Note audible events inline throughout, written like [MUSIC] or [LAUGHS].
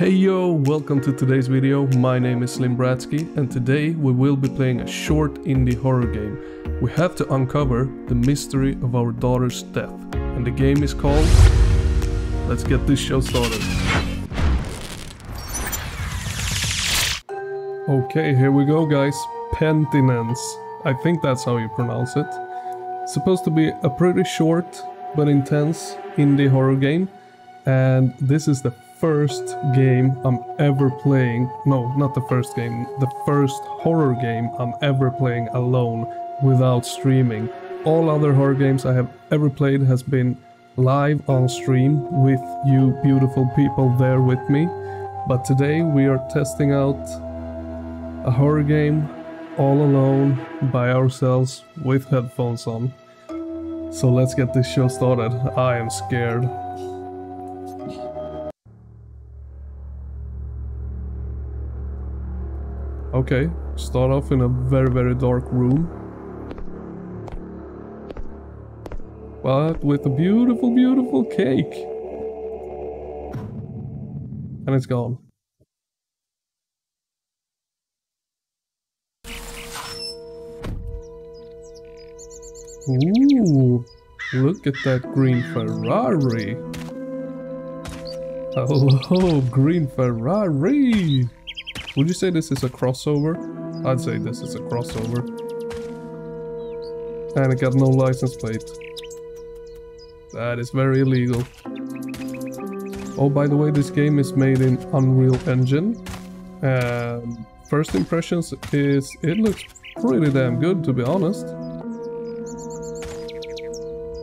Hey yo, welcome to today's video. My name is ZlimBratski and today we will be playing a short indie horror game. We have to uncover the mystery of our daughter's death and the game is called... Let's get this show started. Okay, here we go guys. Penitence. I think that's how you pronounce it. Supposed to be a pretty short but intense indie horror game and this is the first game I'm ever playing. No, not the first game. The first horror game I'm ever playing alone without streaming. All other horror games I have ever played has been live on stream with you beautiful people there with me. But today we are testing out a horror game all alone by ourselves with headphones on. So let's get this show started. I am scared. Okay, start off in a very very dark room. But with a beautiful beautiful cake. And it's gone. Ooh, look at that green Ferrari. Hello, [LAUGHS] green Ferrari. Would you say this is a crossover? I'd say this is a crossover. And it got no license plate. That is very illegal. Oh, by the way, this game is made in Unreal Engine. And first impressions is it looks pretty damn good, to be honest.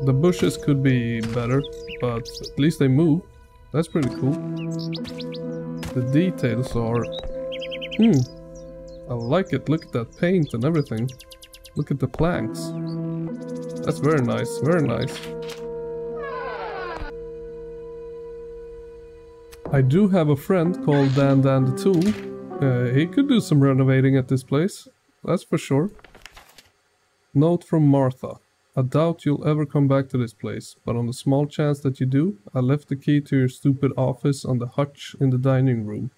The bushes could be better, but at least they move. That's pretty cool. The details are... Hmm. I like it. Look at that paint and everything. Look at the planks. That's very nice. Very nice. I do have a friend called Dan Dan the Tool. Uh, he could do some renovating at this place. That's for sure. Note from Martha. I doubt you'll ever come back to this place, but on the small chance that you do, I left the key to your stupid office on the hutch in the dining room.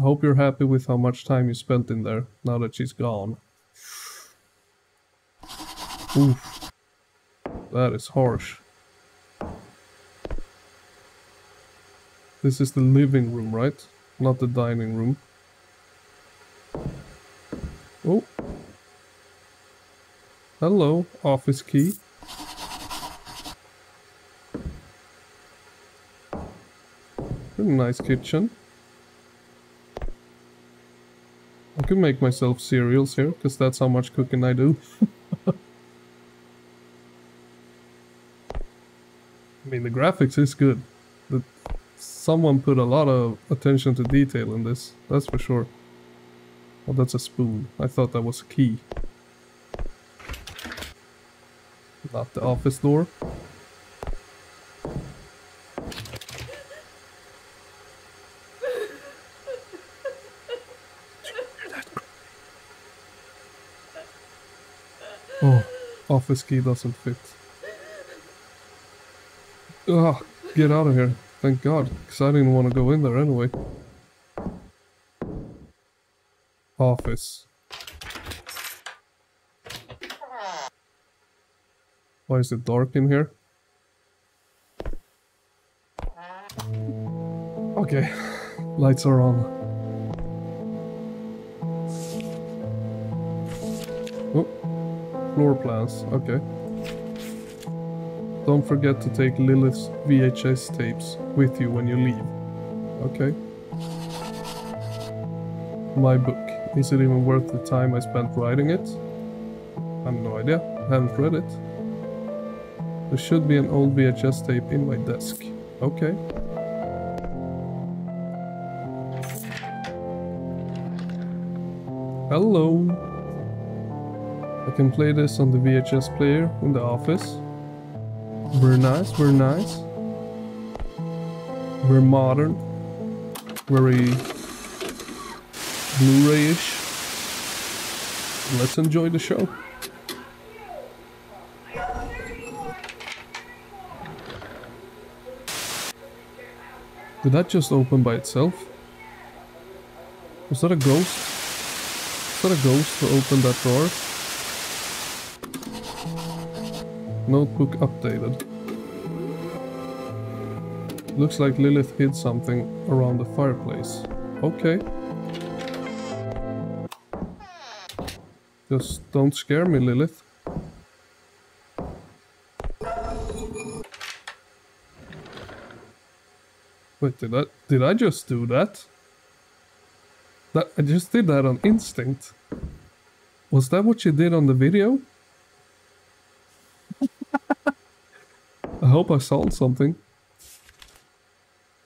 I hope you're happy with how much time you spent in there, now that she's gone. Oof. That is harsh. This is the living room, right? Not the dining room. Oh. Hello, office key. Pretty nice kitchen. Could make myself cereals here, because that's how much cooking I do. [LAUGHS] I mean, the graphics is good. The, someone put a lot of attention to detail in this, that's for sure. Oh, that's a spoon. I thought that was a key. Not the office door. Office key doesn't fit. Ugh, get out of here. Thank God, because I didn't want to go in there anyway. Office. Why is it dark in here? Okay, lights are on. Floor plans, okay. Don't forget to take Lilith's VHS tapes with you when you leave. Okay. My book. Is it even worth the time I spent writing it? I have no idea. I haven't read it. There should be an old VHS tape in my desk. Okay. Hello. I can play this on the VHS player in the office. We're nice, we're nice. We're modern. Very Blu-ray-ish. Let's enjoy the show. Did that just open by itself? Was that a ghost? Is that a ghost who opened that door? Notebook updated. Looks like Lilith hid something around the fireplace. Okay. Just don't scare me, Lilith. Wait, did I did I just do that? That I just did that on instinct. Was that what you did on the video? Hope I solved something.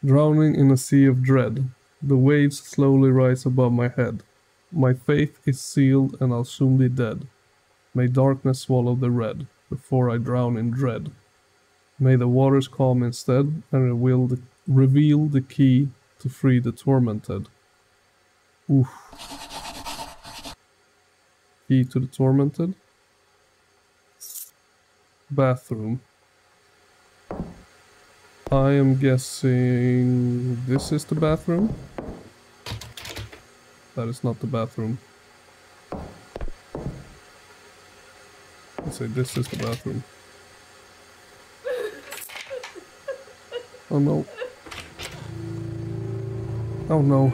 Drowning in a sea of dread. The waves slowly rise above my head. My faith is sealed and I'll soon be dead. May darkness swallow the red before I drown in dread. May the waters calm instead and reveal the, reveal the key to free the tormented. Oof. Key to the tormented. Bathroom. I am guessing this is the bathroom. That is not the bathroom. Let's say this is the bathroom. Oh no. Oh no.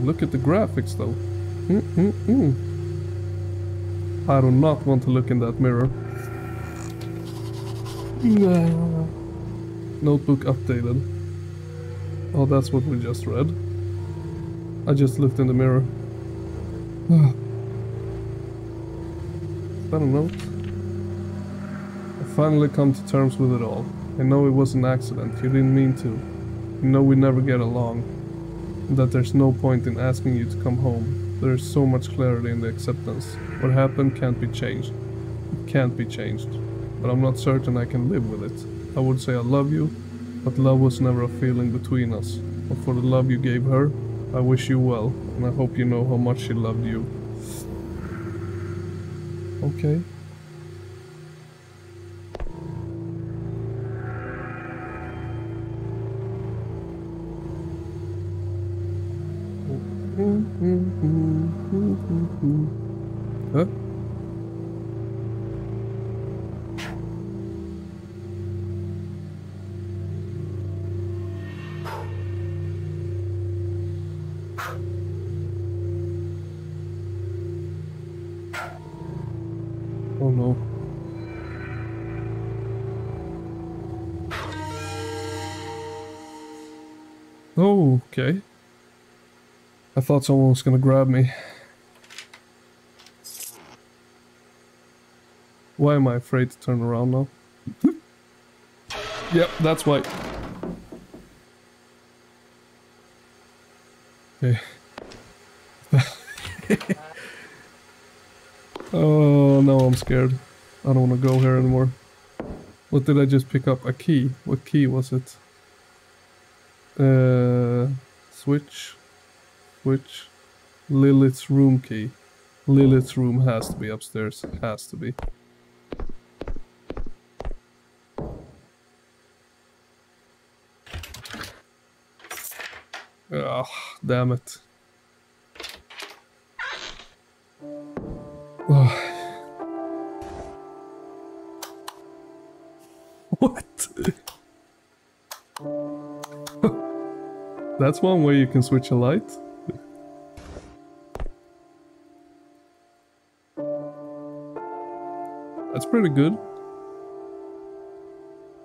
Look at the graphics though. Mm -mm -mm. I do not want to look in that mirror. No. Notebook updated. Oh, that's what we just read. I just looked in the mirror. That a note? I finally come to terms with it all. I know it was an accident, you didn't mean to. You know we never get along. And that there's no point in asking you to come home. There is so much clarity in the acceptance. What happened can't be changed. It can't be changed but I'm not certain I can live with it. I would say I love you, but love was never a feeling between us. But for the love you gave her, I wish you well, and I hope you know how much she loved you. Okay. Mm-hmm. Huh? Thought someone was gonna grab me. Why am I afraid to turn around now? yep, that's why. Okay. [LAUGHS] oh, no, I'm scared. I don't want to go here anymore. What did I just pick up? A key. What key was it? Uh, switch. Switch. Lilith's room key. Lilith's room has to be upstairs. Has to be. Ugh, damn it. Ah. [LAUGHS] what? [LAUGHS] That's one way you can switch a light. Pretty good.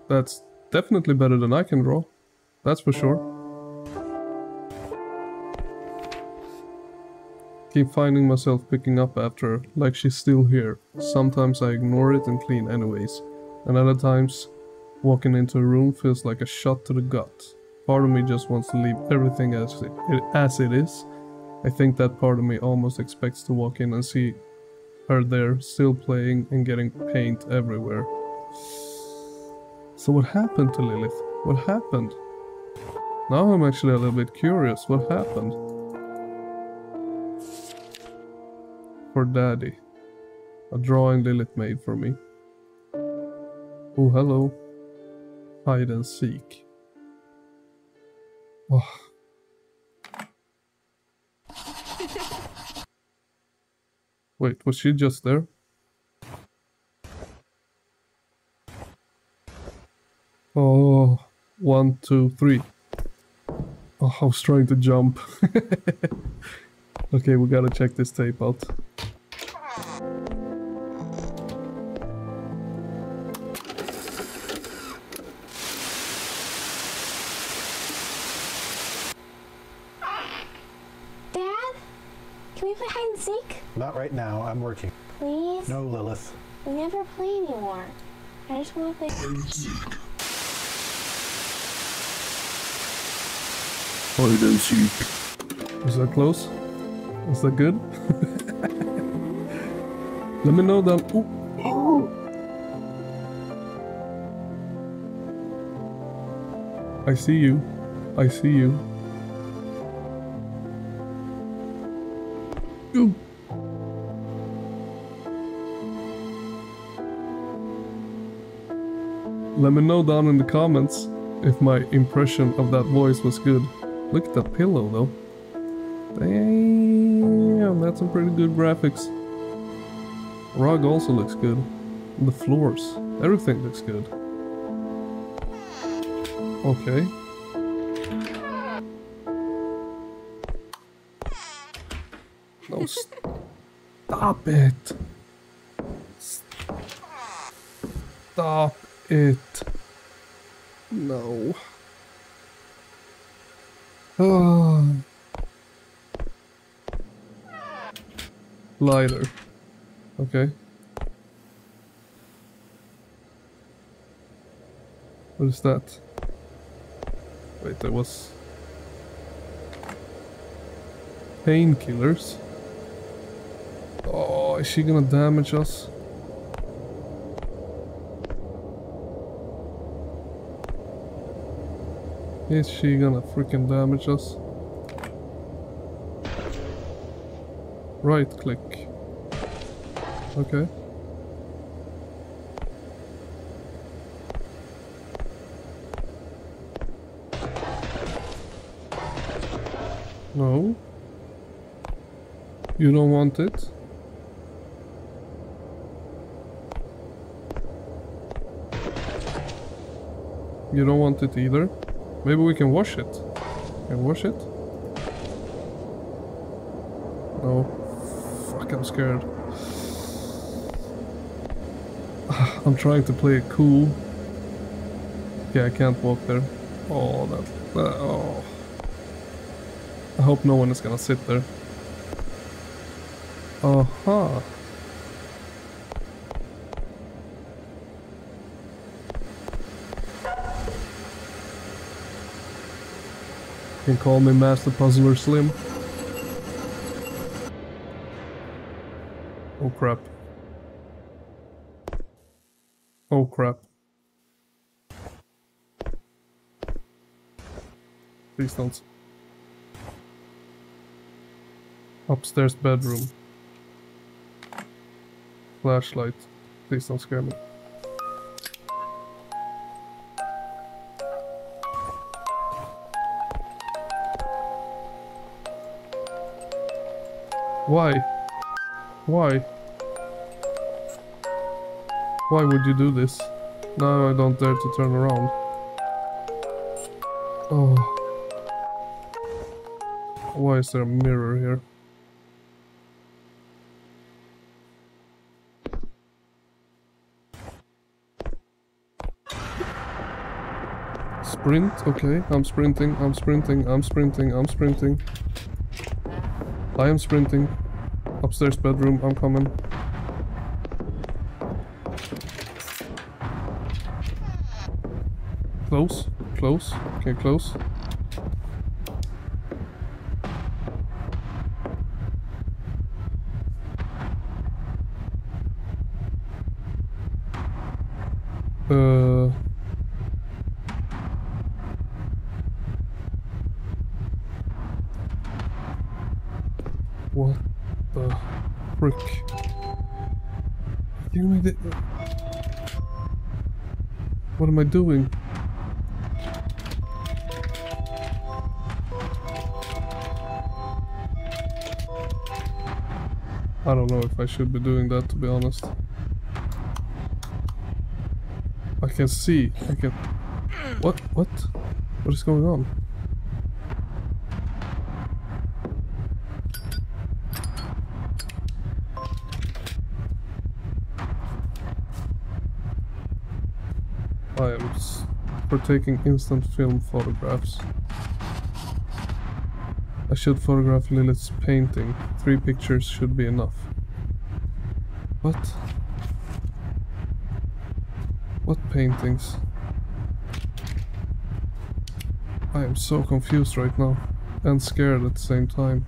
That's definitely better than I can draw. That's for sure. Keep finding myself picking up after her, like she's still here. Sometimes I ignore it and clean anyways. And other times, walking into a room feels like a shot to the gut. Part of me just wants to leave everything as it, as it is. I think that part of me almost expects to walk in and see her there, still playing and getting paint everywhere. So what happened to Lilith? What happened? Now I'm actually a little bit curious. What happened? For Daddy. A drawing Lilith made for me. Oh, hello. Hide and seek. Oh. Wait, was she just there? Oh, one, two, three. Oh, I was trying to jump. [LAUGHS] okay, we gotta check this tape out. Dad? Can we play hide and seek? Not right now. I'm working. Please? No, Lilith. We never play anymore. I just want to play hide and seek. Hide and seek. Was that close? Was that good? [LAUGHS] Let me know down. Ooh. [GASPS] I see you. I see you. Let me know down in the comments if my impression of that voice was good. Look at that pillow though. Damn, that's some pretty good graphics. Rug also looks good. The floors, everything looks good. Okay. No, [LAUGHS] stop it. Stop it. No. Oh. Lighter. Okay. What is that? Wait, there was... Painkillers? Oh, is she gonna damage us? Is she gonna freaking damage us? Right click. Okay. No. You don't want it? You don't want it either? Maybe we can wash it. Can wash it? No. Fuck, I'm scared. [SIGHS] I'm trying to play it cool. Yeah, I can't walk there. Oh, that... that oh. I hope no one is gonna sit there. Uh-huh. You can call me Master Puzzler Slim. Oh crap. Oh crap. Please don't. Upstairs bedroom. Flashlight. Please don't scare me. Why? Why? Why would you do this? Now I don't dare to turn around. Oh. Why is there a mirror here? Sprint, okay, I'm sprinting, I'm sprinting, I'm sprinting, I'm sprinting. I am sprinting. Upstairs bedroom, I'm coming. Close, close, okay, close. Uh... What the frick? What am I doing? I don't know if I should be doing that to be honest. I can see. I can. What? What? What is going on? I am s- for taking instant film photographs. I should photograph Lilith's painting. Three pictures should be enough. What? What paintings? I am so confused right now and scared at the same time.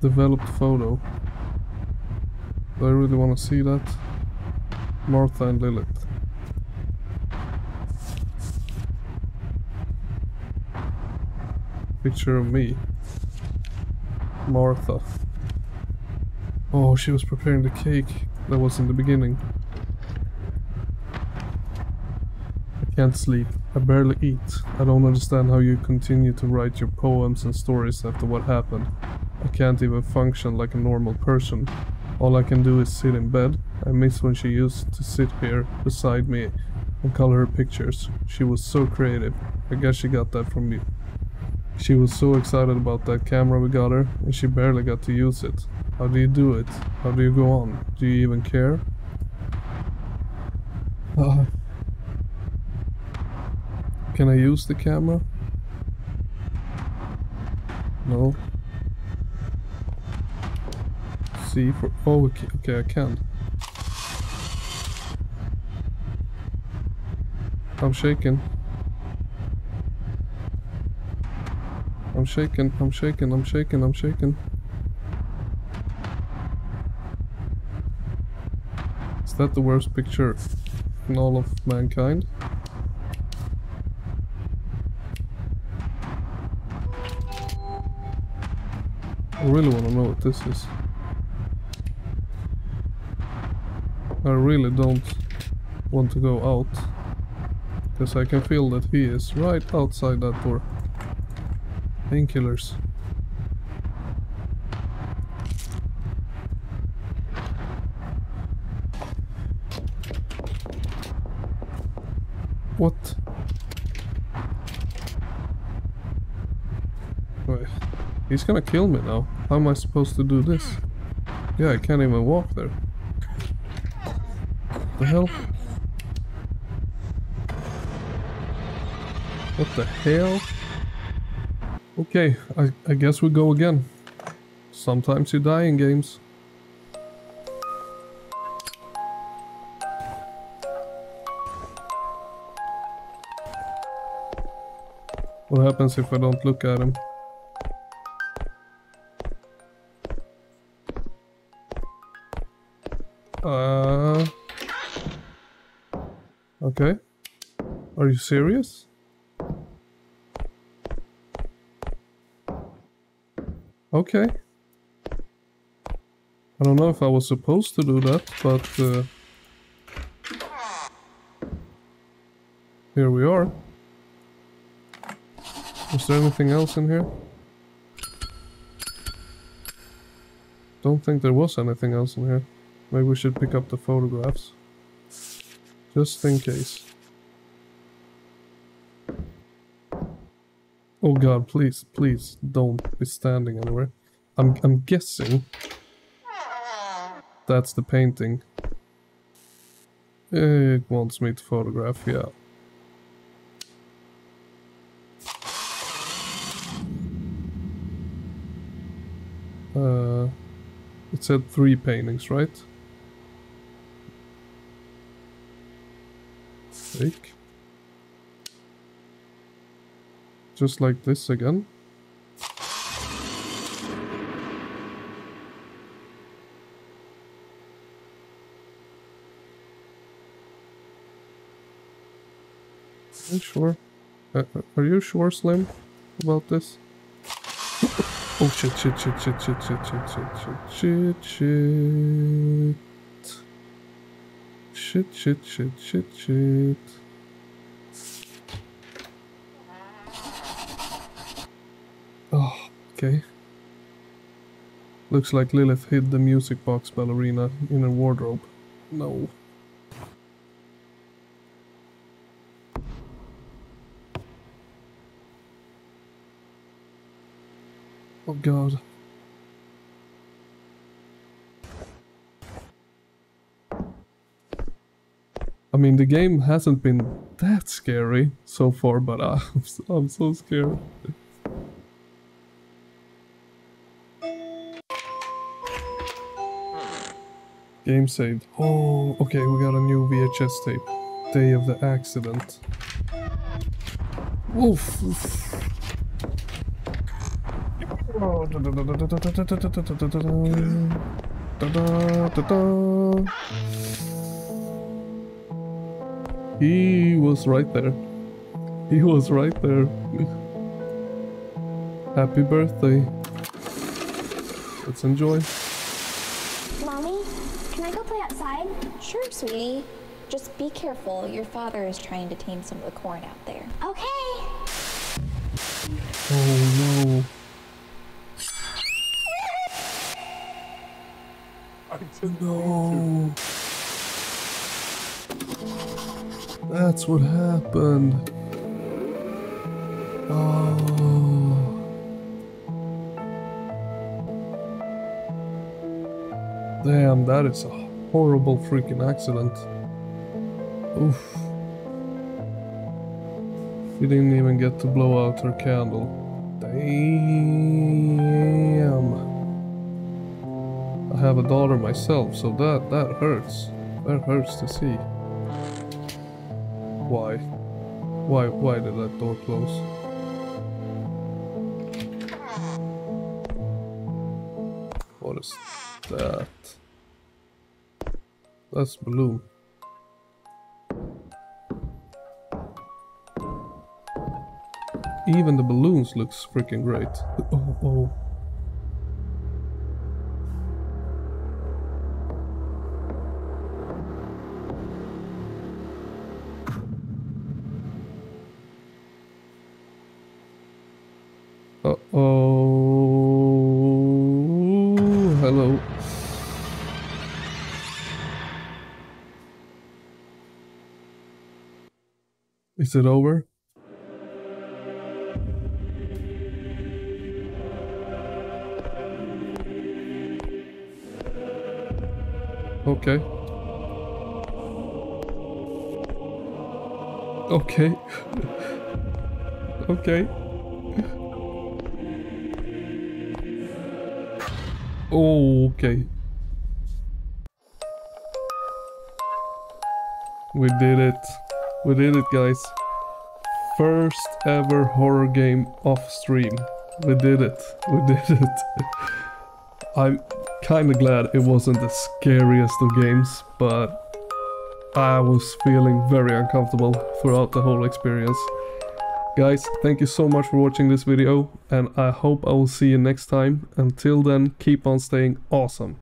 Developed photo. I really want to see that? Martha and Lilith. Picture of me. Martha. Oh, she was preparing the cake that was in the beginning. I can't sleep. I barely eat. I don't understand how you continue to write your poems and stories after what happened. I can't even function like a normal person. All I can do is sit in bed. I miss when she used to sit here beside me and color her pictures. She was so creative. I guess she got that from you. She was so excited about that camera we got her, and she barely got to use it. How do you do it? How do you go on? Do you even care? Ah. Can I use the camera? No. See for oh okay, okay I can. I'm shaking. I'm shaking, I'm shaking, I'm shaking, I'm shaking. Is that the worst picture in all of mankind? I really want to know what this is. I really don't want to go out. Because I can feel that he is right outside that door. Painkillers. What? Wait. He's gonna kill me now. How am I supposed to do this? Yeah, I can't even walk there. The hell? What the hell? Okay, I, I guess we go again. Sometimes you die in games. What happens if I don't look at him? Are you serious? Okay. I don't know if I was supposed to do that, but... Uh, here we are. Is there anything else in here? Don't think there was anything else in here. Maybe we should pick up the photographs. Just in case. Oh god, please, please don't be standing anywhere. I'm I'm guessing that's the painting. It wants me to photograph, yeah. Uh, it said three paintings, right? Fake. Just like this again. You sure? Uh, uh, are you sure, Slim, about this? oh shit, shit, shit, shit, shit, shit, shit, shit, shit, shit, shit. Shit, shit, shit, shit, shit. Oh, okay. Looks like Lilith hid the music box ballerina in her wardrobe. No. Oh god. I mean, the game hasn't been that scary so far, but uh, I'm, [LAUGHS] so, I'm so scared. Game saved. Oh, okay, we got a new VHS tape. Day of the accident. Oof. oof. He was right there. He was right there. Happy birthday. Let's enjoy. Sweetie. Just be careful. Your father is trying to tame some of the corn out there. Okay. Oh no. [LAUGHS] I don't No. That's what happened. Oh. Damn, that is a horrible freaking accident. Oof. She didn't even get to blow out her candle. Damn. I have a daughter myself, so that that hurts. That hurts to see. Why? Why why did that door close? That's balloon. Even the balloons looks freaking great. [LAUGHS] Oh, oh. Is it over? Okay. Okay. [LAUGHS] okay. Okay. We did it. We did it, guys. First ever horror game off stream. We did it. We [LAUGHS] did it. I'm kinda glad it wasn't the scariest of games, but I was feeling very uncomfortable throughout the whole experience. Guys, thank you so much for watching this video, and I hope I will see you next time. Until then, keep on staying awesome.